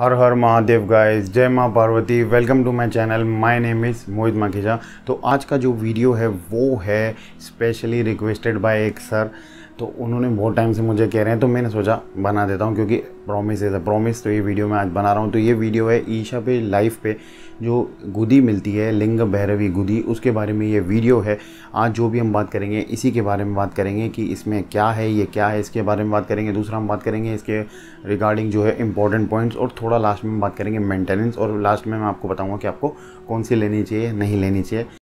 हर हर Mahadev guys जय माँ Parvati. Welcome to my channel my name is Mohit Makhija तो आज का जो वीडियो है, वो है स्पेशली रिक्वेस्टेड बाय एक सर तो उन्होंने बहुत टाइम से मुझे कह रहे हैं तो मैंने सोचा बना देता हूँ क्योंकि प्रॉमिस अ प्रॉमिस तो ये वीडियो मैं आज बना रहा हूँ। तो ये वीडियो है ईशा पे लाइफ पे, जो गुदी मिलती है, लिंग भैरवी गुदी, उसके बारे में ये वीडियो है। आज जो भी हम बात करेंगे, इसी के बारे में बात करेंगे कि इसमें क्या है, ये क्या है, इसके बारे में बात करेंगे, दूसरा हम बात करेंगे इसके रिगार्डिंग जो है इंपॉर्टेंट पॉइंट्स और थोड़ा लास्ट में बात करेंगे मेंटेनेंस और लास्ट में मैं आपको बताऊँगा कि आपको कौन सी लेनी चाहिए, नहीं लेनी चाहिए।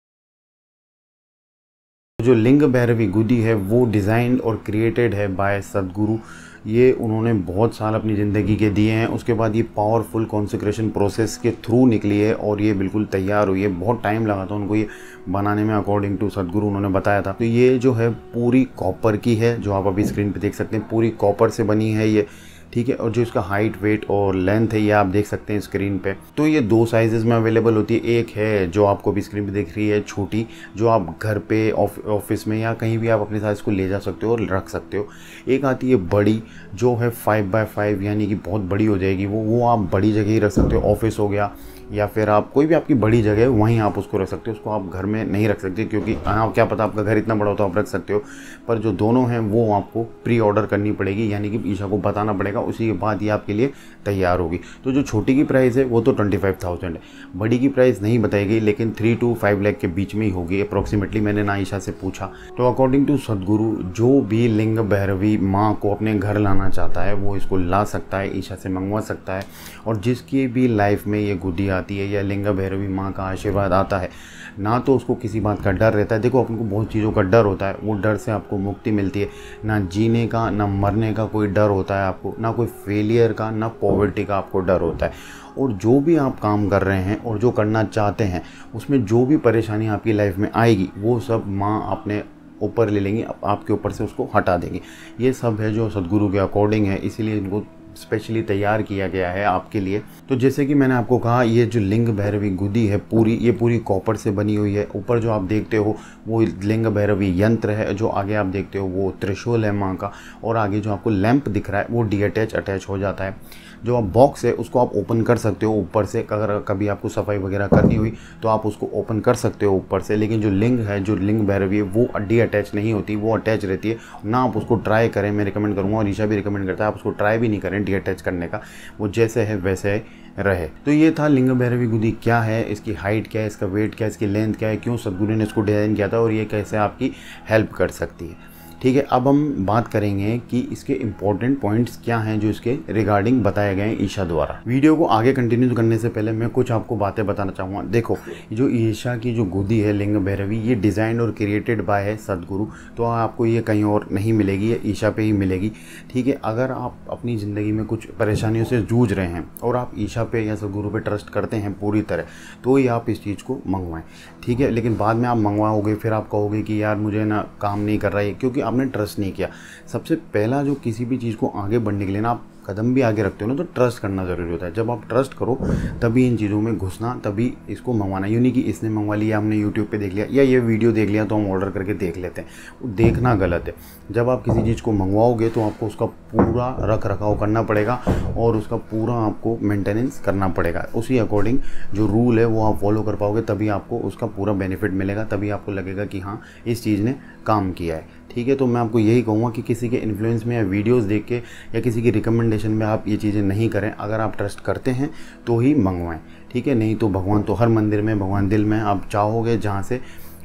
जो लिंग भैरवी गुदी है, वो डिज़ाइंड और क्रिएटेड है बाय सदगुरु। ये उन्होंने बहुत साल अपनी ज़िंदगी के दिए हैं। उसके बाद ये पावरफुल कॉन्सिक्रेशन प्रोसेस के थ्रू निकली है और ये बिल्कुल तैयार हुई है। बहुत टाइम लगा था उनको ये बनाने में अकॉर्डिंग टू सदगुरु उन्होंने बताया था। तो ये जो है पूरी कॉपर की है, जो आप अभी स्क्रीन पे देख सकते हैं, पूरी कॉपर से बनी है ये। ठीक है? और जो इसका हाइट वेट और लेंथ है, ये आप देख सकते हैं स्क्रीन पे। तो ये दो साइजेस में अवेलेबल होती है। एक है जो आपको भी स्क्रीन पे दिख रही है, छोटी, जो आप घर पे ऑफ़िस में या कहीं भी आप अपने साथ इसको ले जा सकते हो और रख सकते हो। एक आती है बड़ी, जो है फाइव बाय फाइव यानी कि बहुत बड़ी हो जाएगी। वो वो आप बड़ी जगह ही रख सकते हो। ऑफ़िस हो गया या फिर आप कोई भी आपकी बड़ी जगह है, वहीं आप उसको रख सकते हो, उसको आप घर में नहीं रख सकते, क्योंकि हाँ क्या पता आपका घर इतना बड़ा हो तो आप रख सकते हो, पर जो दोनों हैं, वो आपको प्री ऑर्डर करनी पड़ेगी, यानी कि ईशा को बताना पड़ेगा, उसी के बाद ये आपके लिए तैयार होगी। तो जो छोटी की प्राइस है, वो तो ट्वेंटी फाइव थाउज़ेंड है। बड़ी की प्राइस नहीं बताई गई, लेकिन थ्री टू फाइव लैख के बीच में ही होगी अप्रॉक्सीमेटली मैंने ना ईशा से पूछा। तो अकॉर्डिंग टू सदगुरु, जो भी लिंग भैरवी माँ को अपने घर लाना चाहता है, वो इसको ला सकता है, ईशा से मंगवा सकता है, और जिसकी भी लाइफ में ये गुदी आती है या लिंग भैरवी माँ का आशीर्वाद आता है। ना तो उसको किसी बात का डर रहता है। देखो, अपन को बहुत चीज़ों का डर होता है। वो डर से आपको मुक्ति मिलती है। ना जीने का, ना मरने का कोई डर होता है आपको। ना कोई फेलियर का, ना पॉवर्टी का आपको डर होता है। और जो भी आप काम कर रहे हैं और जो करना चाहते हैं, उसमें जो भी परेशानी आपकी लाइफ में आएगी, वो सब माँ अपने ऊपर ले लेंगी। आपके ऊपर से उसको हटा देंगी। ये सब है जो सदगुरु के अकॉर्डिंग है। इसीलिए इनको स्पेशली तैयार किया गया है आपके लिए। तो जैसे कि मैंने आपको कहा, ये जो लिंग भैरवी गुदी है, पूरी, ये पूरी कॉपर से बनी हुई है। ऊपर जो आप देखते हो, वो लिंग भैरवी यंत्र है, जो आगे आप देखते हो, वो त्रिशूल है माँ का। और आगे जो आपको लैंप दिख रहा है, वो डी अटैच अटैच हो जाता है। जो आप बॉक्स है, उसको आप ओपन कर सकते हो ऊपर से। अगर कभी आपको सफ़ाई वगैरह करनी हुई तो आप उसको ओपन कर सकते हो ऊपर से। लेकिन जो लिंग है, जो लिंग भैरवी है, वो डी अटैच नहीं होती, वो अटैच रहती है। ना आप उसको ट्राई करें, मैं रिकमेंड करूँगा और ईशा भी रिकमेंड करता है, आप उसको ट्राई भी नहीं करें डी अटैच करने का। वो जैसे है, वैसे रहे। तो ये था लिंग भैरवी गुदी क्या है, इसकी हाइट क्या है, इसका वेट क्या है, इसकी लेंथ क्या है, क्यों सदगुरु ने इसको डिज़ाइन किया था और ये कैसे आपकी हेल्प कर सकती है। ठीक है, अब हम बात करेंगे कि इसके इंपॉर्टेंट पॉइंट्स क्या हैं जो इसके रिगार्डिंग बताए गए हैं ईशा द्वारा। वीडियो को आगे कंटिन्यू करने से पहले मैं कुछ आपको बातें बताना चाहूँगा। देखो जो ईशा की जो गुदी है, लिंग भैरवी, ये डिज़ाइन और क्रिएटेड बाय है सदगुरु तो आपको ये कहीं और नहीं मिलेगी, ये ईशा पे ही मिलेगी। ठीक है, अगर आप अपनी ज़िंदगी में कुछ परेशानियों से जूझ रहे हैं और आप ईशा पे या सदगुरु पे ट्रस्ट करते हैं पूरी तरह तो ही आप इस चीज़ को मंगवाएँ। ठीक है, लेकिन बाद में आप मंगवाओगे, फिर आप कहोगे कि यार मुझे ना काम नहीं कर रहा है क्योंकि आपने ट्रस्ट नहीं किया। सबसे पहला जो किसी भी चीज़ को आगे बढ़ने के लिए ना आप कदम भी आगे रखते हो ना तो ट्रस्ट करना ज़रूरी होता है। जब आप ट्रस्ट करो, तभी इन चीज़ों में घुसना, तभी इसको मंगवाना। यूँ नहीं कि इसने मंगवा लिया, हमने यूट्यूब पे देख लिया, या ये वीडियो देख लिया तो हम ऑर्डर करके देख लेते हैं। देखना गलत है। जब आप किसी चीज़ को मंगवाओगे तो आपको उसका पूरा रख रखाव करना पड़ेगा और उसका पूरा आपको मेंटेनेंस करना पड़ेगा। उसी अकॉर्डिंग जो रूल है, वो आप फॉलो कर पाओगे, तभी आपको उसका पूरा बेनिफिट मिलेगा, तभी आपको लगेगा कि हाँ इस चीज़ ने काम किया है। ठीक है तो मैं आपको यही कहूँगा कि किसी के इन्फ्लुएंस में या वीडियोस देख के या किसी की रिकमेंडेशन में आप ये चीज़ें नहीं करें। अगर आप ट्रस्ट करते हैं तो ही मंगवाएँ, ठीक है? नहीं तो भगवान तो हर मंदिर में, भगवान दिल में आप चाहोगे, जहाँ से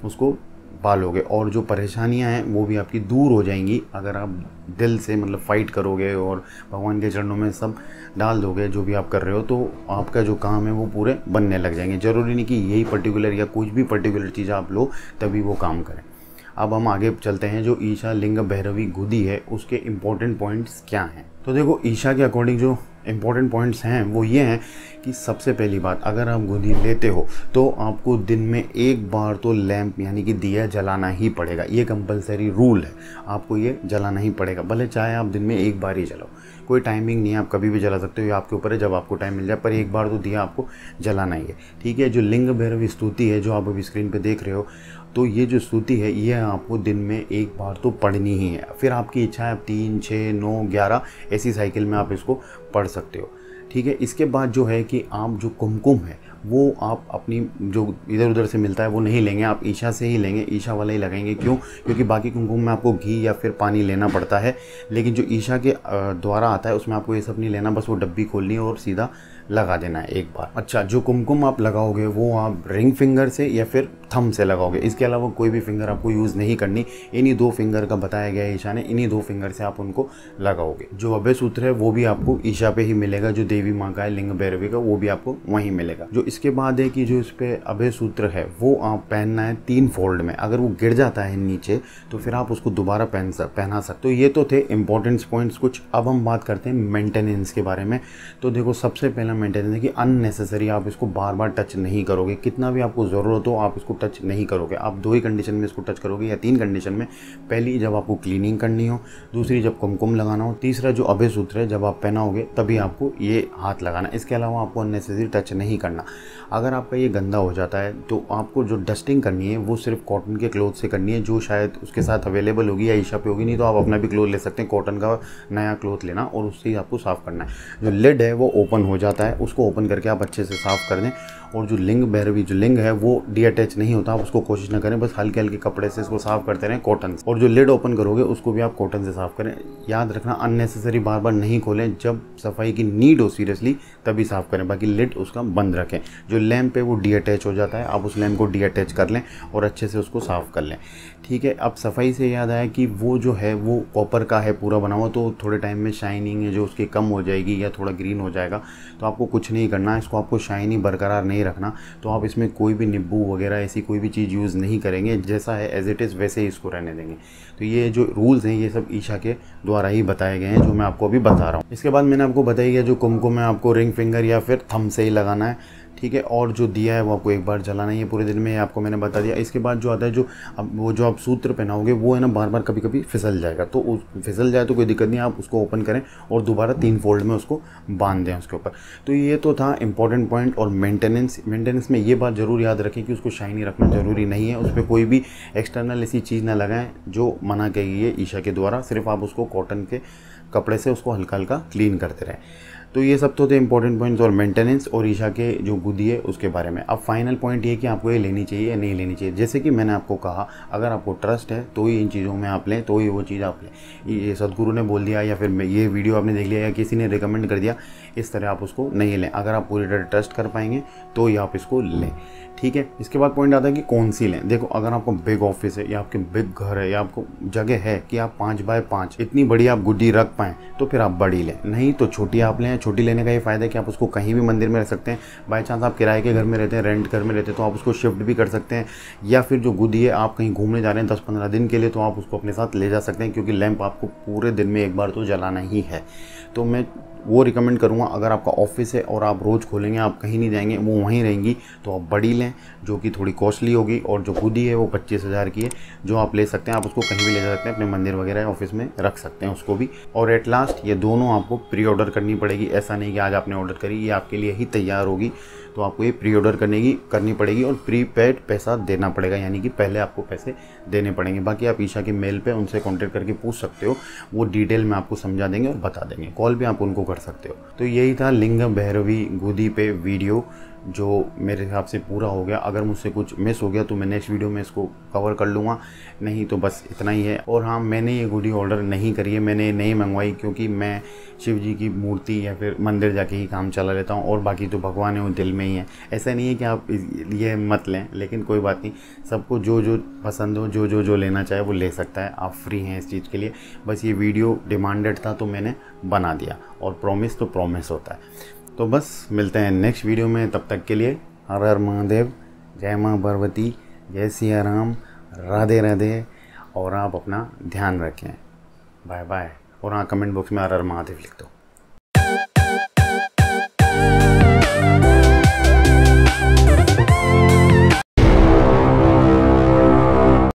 उसको पालोगे। और जो परेशानियाँ हैं, वो भी आपकी दूर हो जाएँगी। अगर आप दिल से मतलब फ़ाइट करोगे और भगवान के चरणों में सब डाल दोगे, जो भी आप कर रहे हो तो आपका जो काम है, वो पूरे बनने लग जाएँगे। ज़रूरी नहीं कि यही पर्टिकुलर या कुछ भी पर्टिकुलर चीज़ आप लो, तभी वो काम करें। अब हम आगे चलते हैं, जो ईशा लिंग भैरवी गुदी है, उसके इम्पोर्टेंट पॉइंट्स क्या हैं? तो देखो, ईशा के अकॉर्डिंग जो इम्पोर्टेंट पॉइंट्स हैं, वो ये हैं कि सबसे पहली बात, अगर आप गोदी लेते हो तो आपको दिन में एक बार तो लैंप, यानी कि दिया जलाना ही पड़ेगा। ये कंपलसरी रूल है, आपको ये जलाना ही पड़ेगा। भले चाहे आप दिन में एक बार ही जलाओ। कोई टाइमिंग नहीं है, आप कभी भी जला सकते हो, ये आपके ऊपर है, जब आपको टाइम मिल जाए, पर एक बार तो दिया आपको, जलाना ही है। ठीक है, जो लिंग भैरव स्तुति है, जो आप अभी स्क्रीन पर देख रहे हो तो ये जो स्तुति है, ये आपको दिन में एक बार तो पढ़नी ही है। फिर आपकी इच्छा है, आप तीन छः नौ, ग्यारह, ऐसी साइकिल में आप इसको पढ़ सकते हो। ठीक है, इसके बाद जो है कि आप जो कुमकुम है वो आप अपनी जो इधर उधर से मिलता है, वो नहीं लेंगे। आप ईशा से ही लेंगे। ईशा वाला ही लगाएँगे। क्यों? क्योंकि बाकी कुमकुम में आपको घी या फिर पानी लेना पड़ता है। लेकिन जो ईशा के द्वारा आता है, उसमें आपको ये सब नहीं लेना, बस वो डब्बी खोलनी है और सीधा लगा देना है एक बार। अच्छा जो कुमकुम आप लगाओगे, वो आप रिंग फिंगर से या फिर थम से लगाओगे। इसके अलावा कोई भी फिंगर आपको यूज़ नहीं करनी। इन्हीं दो फिंगर का बताया गया है ईशा ने इन्हीं दो फिंगर से आप उनको लगाओगे। जो अभय सूत्र है, वो भी आपको ईशा पे ही मिलेगा, जो देवी माँ का है, लिंग भैरवी का, वो भी आपको वहीं मिलेगा। जो इसके बाद है कि जो इस पर अभय सूत्र है, वो आप पहनना है तीन फोल्ड में। अगर वो गिर जाता है नीचे तो फिर आप उसको दोबारा पहन सक, पहना सकते तो ये तो थे इंपॉर्टेंट पॉइंट्स कुछ। अब हम बात करते हैं मेंटेनेंस के बारे में। तो देखो, सबसे पहला मेंटेनेंस है कि अननेसेसरी आप इसको बार बार टच नहीं करोगे। कितना भी आपको ज़रूरत हो, आप इसको टच नहीं करोगे। आप दो ही कंडीशन में इसको टच करोगे या तीन कंडीशन में। पहली, जब आपको क्लीनिंग करनी हो। दूसरी, जब कुमकुम लगाना हो। तीसरा, जो अभय सूत्र है, जब आप पहनाओगे, तभी आपको ये हाथ लगाना। इसके अलावा आपको अननेसेसरी टच नहीं करना। अगर आपका ये गंदा हो जाता है तो आपको जो डस्टिंग करनी है, वो सिर्फ़ कॉटन के क्लोथ से करनी है, जो शायद उसके साथ अवेलेबल होगी या ईशा पे होगी। नहीं तो आप अपना भी क्लोथ ले सकते हैं। कॉटन का नया क्लोथ लेना और उससे ही आपको साफ़ करना है। जो लिड है, वो ओपन हो जाता है। उसको ओपन करके आप अच्छे से साफ़ कर दें। और जो लिंग भैरवी, जो लिंग है, वो डी अटैच नहीं होता, आप उसको कोशिश ना करें, बस हल्के हल्के कपड़े से इसको साफ़ करते रहें कॉटन से। और जो लिड ओपन करोगे, उसको भी आप कॉटन से साफ़ करें। याद रखना अननेसेसरी बार बार नहीं खोलें। जब सफ़ाई की नीड हो सीरियसली तभी साफ़ करें। बाकी लिड उसका बंद रखें। जो लैम्प है, वो डी अटैच हो जाता है। आप उस लैम्प को डी अटैच कर लें और अच्छे से उसको साफ़ कर लें। ठीक है, अब सफ़ाई से याद आया कि वो जो है, वो कॉपर का है पूरा बना हुआ तो थोड़े टाइम में शाइनिंग है, जो उसकी कम हो जाएगी या थोड़ा ग्रीन हो जाएगा तो आपको कुछ नहीं करना, इसको आपको शाइनी बरकरार नहीं रखना तो आप इसमें कोई भी नींबू वगैरह, ऐसी कोई भी चीज़ यूज़ नहीं करेंगे, जैसा है एज इट इज़ वैसे ही इसको रहने देंगे। तो ये जो रूल्स हैं, ये सब ईशा के द्वारा ही बताए गए हैं, जो मैं आपको अभी बता रहा हूँ। इसके बाद मैंने आपको बताई गया जो कुमकुम है आपको रिंग फिंगर या फिर थम से ही लगाना है ठीक है, और जो दिया है वो आपको एक बार जलाना ही है पूरे दिन में आपको मैंने बता दिया। इसके बाद जो आता है, जो अब वो जो आप सूत्र पहनाओगे, वो है ना बार बार कभी कभी फिसल जाएगा। तो उस, फिसल जाए तो कोई दिक्कत नहीं, आप उसको ओपन करें और दोबारा तीन फोल्ड में उसको बाँध दें उसके ऊपर। तो ये तो था इंपॉर्टेंट पॉइंट और मेंटेनेंस मेंटेनेंस में ये बात ज़रूर याद रखें कि उसको शाइनी रखना ज़रूरी नहीं है। उस पर कोई भी एक्सटर्नल ऐसी चीज़ ना लगाएँ जो मना कही है ईशा के द्वारा। सिर्फ़ आप उसको कॉटन के कपड़े से उसको हल्का हल्का क्लीन करते रहें। तो ये सब तो थे इंपॉर्टेंट पॉइंट्स और मेंटेनेंस और ईशा के जो गुदी है उसके बारे में। अब फाइनल पॉइंट ये कि आपको ये लेनी चाहिए या नहीं लेनी चाहिए। जैसे कि मैंने आपको कहा, अगर आपको ट्रस्ट है तो ही इन चीज़ों में आप लें तो ही वो चीज़ आप लें। ये सदगुरु ने बोल दिया या फिर ये वीडियो आपने देख लिया या किसी ने रिकमेंड कर दिया इस तरह आप उसको नहीं लें। अगर आप पूरी तरह ट्रस्ट कर पाएँगे तो ही आप इसको लें। ठीक है? इसके बाद पॉइंट आता है कि कौन सी लें? देखो, अगर आपको बिग ऑफ़िस है, या आपके बिग घर है, या आपको जगह है कि आप पाँच बाय पाँच, इतनी बड़ी आप गुड्डी रख पाएँ तो फिर आप बड़ी लें। नहीं तो छोटी आप लें। छोटी लेने का ये फ़ायदा है कि आप उसको कहीं भी मंदिर में रख सकते हैं। बाई चांस आप किराए के घर में रहते हैं रेंट घर में रहते हैं तो आप उसको शिफ्ट भी कर सकते हैं। या फिर जो गुदी है, आप कहीं घूमने जा रहे हैं दस पंद्रह दिन के लिए तो आप उसको अपने साथ ले जा सकते हैं, क्योंकि लैंप आपको पूरे दिन में एक बार तो जलाना ही है। तो मैं वो रिकमेंड करूँगा। अगर आपका ऑफ़िस है और आप रोज़ खोलेंगे, आप कहीं नहीं जाएँगे, वो वहीं रहेंगी तो आप बड़ी लें, जो कि थोड़ी कॉस्टली होगी और जो खुदी है वो पच्चीस हज़ार की है, जो आप ले सकते हैं, आप उसको कहीं भी ले जा सकते हैं, अपने मंदिर वगैरह ऑफ़िस में रख सकते हैं उसको भी। और एट लास्ट ये दोनों आपको प्री ऑर्डर करनी पड़ेगी। ऐसा नहीं कि आज आपने ऑर्डर करी, ये आपके लिए ही तैयार होगी तो आपको ये प्री ऑर्डर करने की, करनी पड़ेगी और प्री पेड पैसा देना पड़ेगा, यानी कि पहले आपको पैसे देने पड़ेंगे। बाकी आप ईशा की मेल पे उनसे कांटेक्ट करके पूछ सकते हो, वो डिटेल में आपको समझा देंगे और बता देंगे। कॉल भी आप उनको कर सकते हो। तो यही था लिंगम भैरवी गोदी पे वीडियो। जो मेरे हिसाब से पूरा हो गया। अगर मुझसे कुछ मिस हो गया तो मैं नेक्स्ट वीडियो में इसको कवर कर लूँगा। नहीं तो बस इतना ही है। और हाँ मैंने ये गुडी ऑर्डर नहीं करी है। मैंने नहीं मंगवाई क्योंकि मैं शिव जी की मूर्ति या फिर मंदिर जाके ही काम चला लेता हूँ और बाकी तो भगवान है, वो दिल में ही है। ऐसा नहीं है कि आप ये मत लें, लेकिन कोई बात नहीं। सबको जो जो पसंद हो, जो जो जो लेना चाहे वो ले सकता है। आप फ्री हैं इस चीज़ के लिए। बस ये वीडियो डिमांडेड था तो मैंने बना दिया। और प्रॉमिस तो प्रॉमिस होता है। तो बस, मिलते हैं नेक्स्ट वीडियो में, तब तक के लिए हर हर महादेव, जय माँ पार्वती, जय सिया राम, राधे राधे, और आप अपना ध्यान रखें। बाय बाय, और हाँ कमेंट बॉक्स में हर हर महादेव लिख दो।